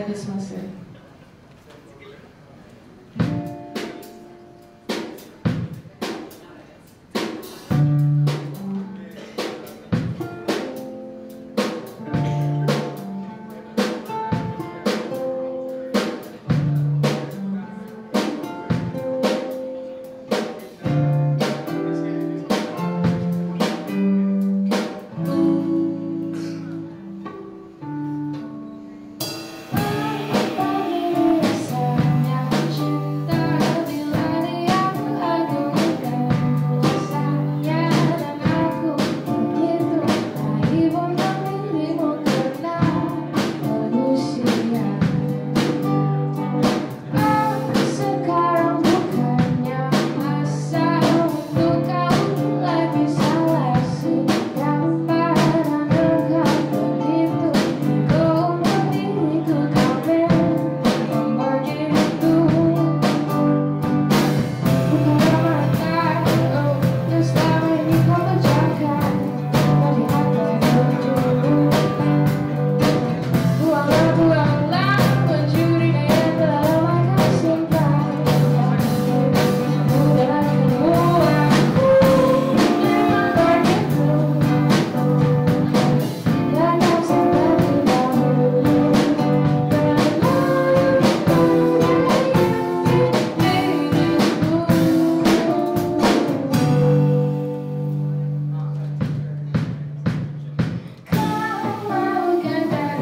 Nebis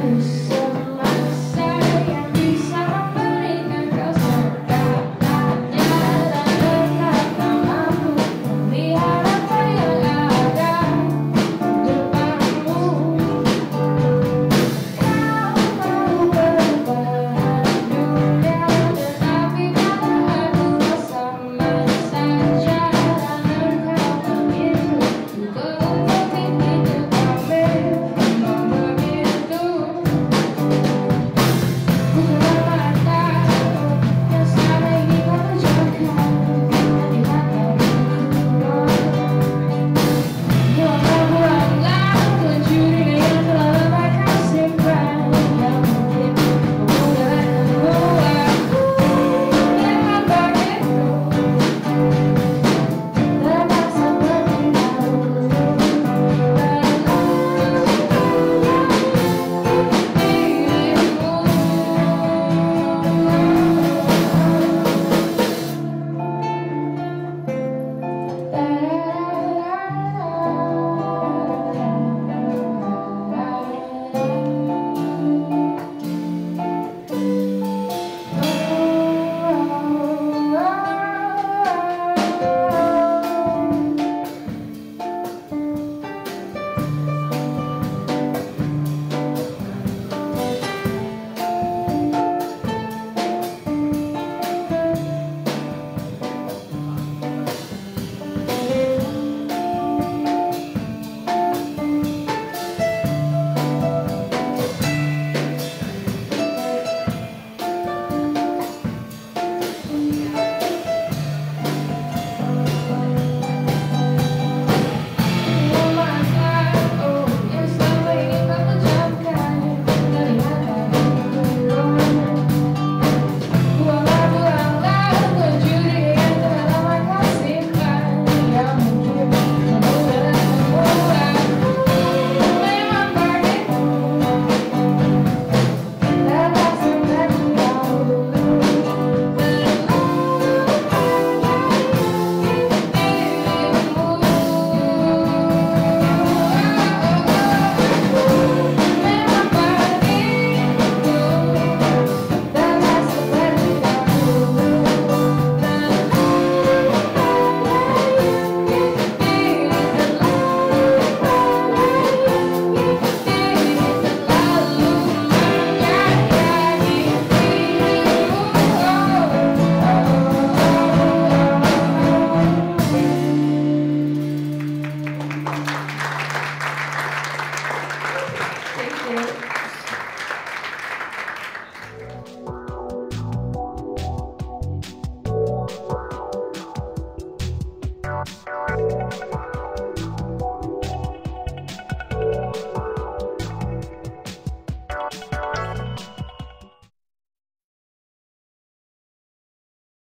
Maser.